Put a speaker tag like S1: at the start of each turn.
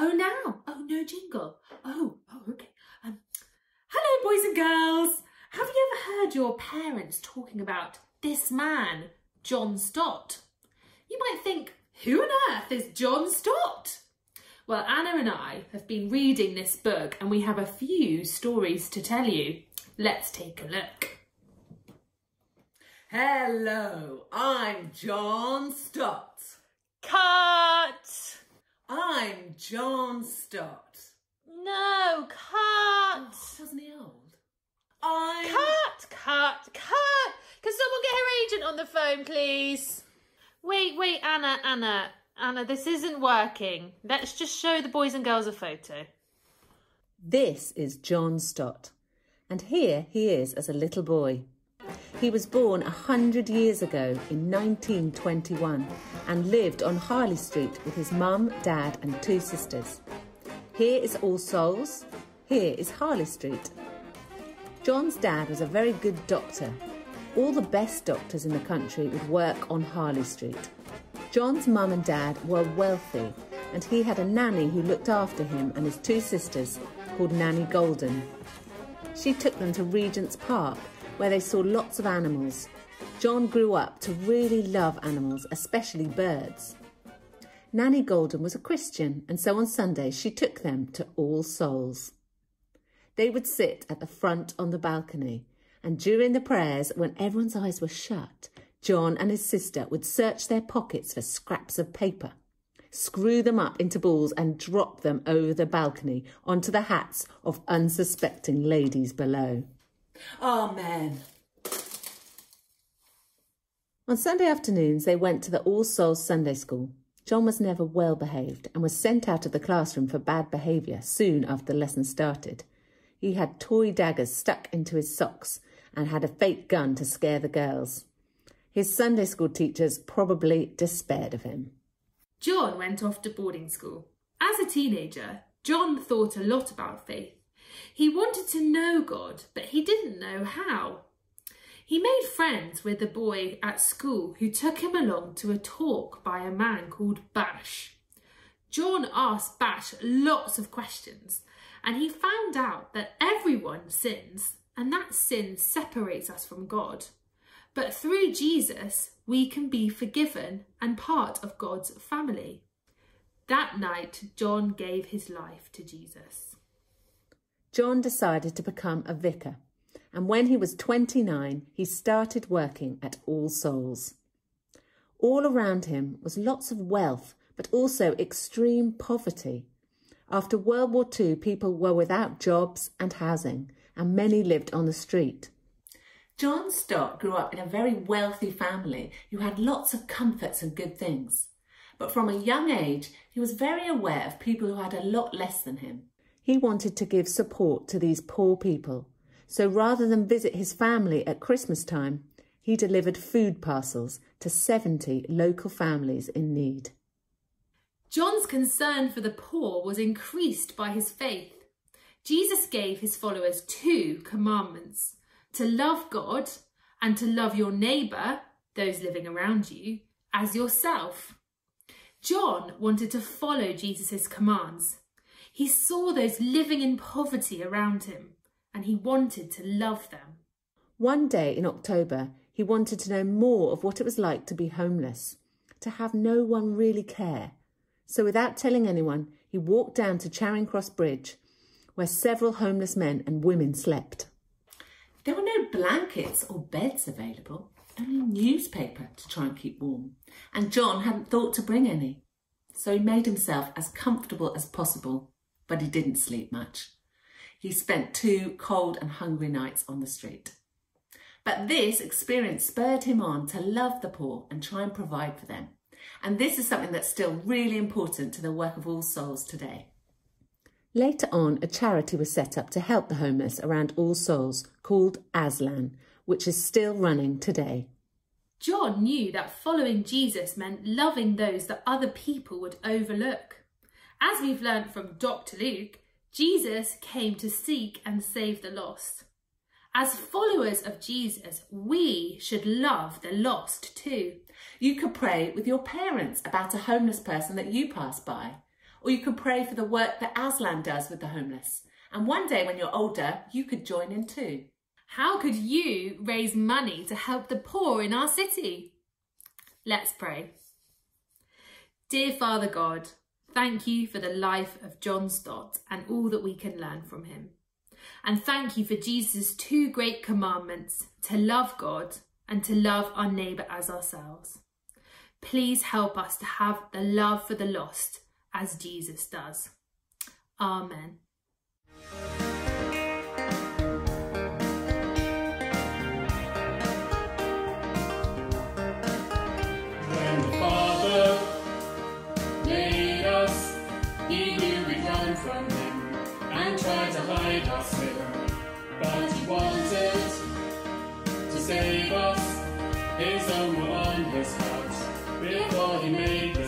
S1: Oh, now. Oh, no jingle. Oh, oh, okay. Um, hello, boys and girls. Have you ever heard your parents talking about this man, John Stott? You might think, who on earth is John Stott? Well, Anna and I have been reading this book and we have a few stories to tell you. Let's take a look.
S2: Hello, I'm John Stott.
S3: Cut!
S2: I'm John Stott.
S3: No, cut!
S2: Oh, wasn't he old? I'm...
S3: Cut, cut, cut! Can someone get her agent on the phone, please? Wait, wait, Anna, Anna, Anna, this isn't working. Let's just show the boys and girls a photo.
S4: This is John Stott, and here he is as a little boy. He was born a hundred years ago in 1921 and lived on Harley Street with his mum, dad, and two sisters. Here is All Souls, here is Harley Street. John's dad was a very good doctor. All the best doctors in the country would work on Harley Street. John's mum and dad were wealthy, and he had a nanny who looked after him and his two sisters called Nanny Golden. She took them to Regent's Park where they saw lots of animals. John grew up to really love animals, especially birds. Nanny Golden was a Christian, and so on Sundays she took them to All Souls. They would sit at the front on the balcony, and during the prayers, when everyone's eyes were shut, John and his sister would search their pockets for scraps of paper, screw them up into balls, and drop them over the balcony onto the hats of unsuspecting ladies below.
S2: Amen.
S4: On Sunday afternoons, they went to the All Souls Sunday School. John was never well behaved and was sent out of the classroom for bad behaviour soon after the lesson started. He had toy daggers stuck into his socks and had a fake gun to scare the girls. His Sunday school teachers probably despaired of him.
S1: John went off to boarding school. As a teenager, John thought a lot about faith. He wanted to know God, but he didn't know how. He made friends with a boy at school who took him along to a talk by a man called Bash. John asked Bash lots of questions and he found out that everyone sins and that sin separates us from God. But through Jesus, we can be forgiven and part of God's family. That night, John gave his life to Jesus.
S4: John decided to become a vicar, and when he was 29, he started working at All Souls. All around him was lots of wealth, but also extreme poverty. After World War II, people were without jobs and housing, and many lived on the street.
S2: John Stott grew up in a very wealthy family who had lots of comforts and good things. But from a young age, he was very aware of people who had a lot less than him.
S4: He wanted to give support to these poor people. So rather than visit his family at Christmas time, he delivered food parcels to 70 local families in need.
S1: John's concern for the poor was increased by his faith. Jesus gave his followers two commandments to love God and to love your neighbour, those living around you, as yourself. John wanted to follow Jesus' commands. He saw those living in poverty around him and he wanted to love them.
S4: One day in October, he wanted to know more of what it was like to be homeless, to have no one really care. So without telling anyone, he walked down to Charing Cross Bridge, where several homeless men and women slept.
S2: There were no blankets or beds available, only newspaper to try and keep warm. And John hadn't thought to bring any. So he made himself as comfortable as possible, but he didn't sleep much. He spent two cold and hungry nights on the street. But this experience spurred him on to love the poor and try and provide for them. And this is something that's still really important to the work of All Souls today.
S4: Later on, a charity was set up to help the homeless around All Souls called Aslan, which is still running today.
S1: John knew that following Jesus meant loving those that other people would overlook. As we've learned from Dr. Luke, Jesus came to seek and save the lost. As followers of Jesus, we should love the lost too.
S2: You could pray with your parents about a homeless person that you pass by, Or you could pray for the work that Aslan does with the homeless. And one day when you're older, you could join in too.
S1: How could you raise money to help the poor in our city? Let's pray. Dear Father God, thank you for the life of John Stott and all that we can learn from him. And thank you for Jesus' two great commandments to love God and to love our neighbour as ourselves. Please help us to have the love for the lost as Jesus does. Amen.
S5: Hide our sin. But He wanted to save us. His own were on His heart before He made the